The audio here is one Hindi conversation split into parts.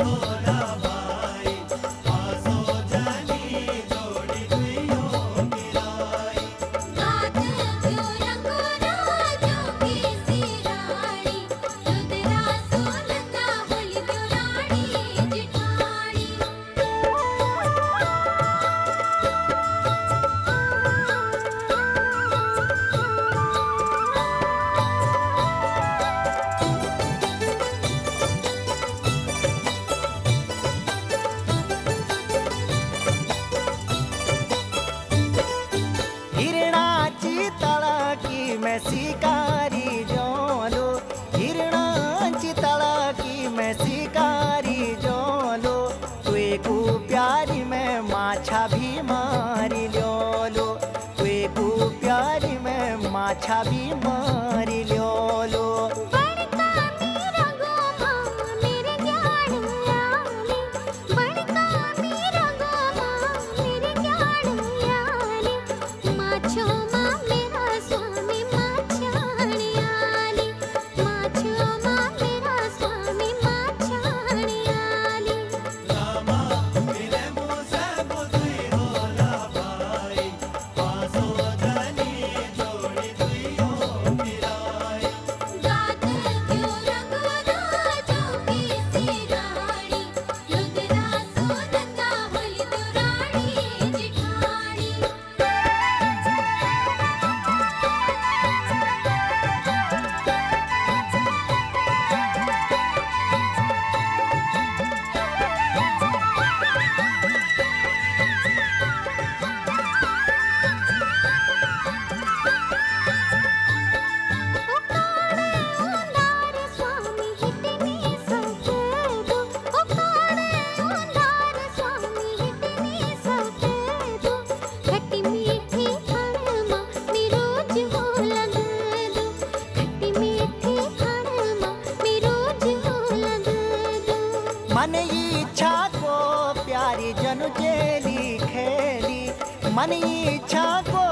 Lord. मन इच्छा को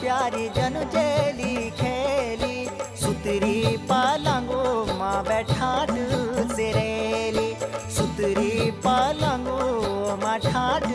प्यारी जन चेली खेली, सुतरी पलंगो माँ बैठाट से रेली, सुतरी पलंगो माँ ठाट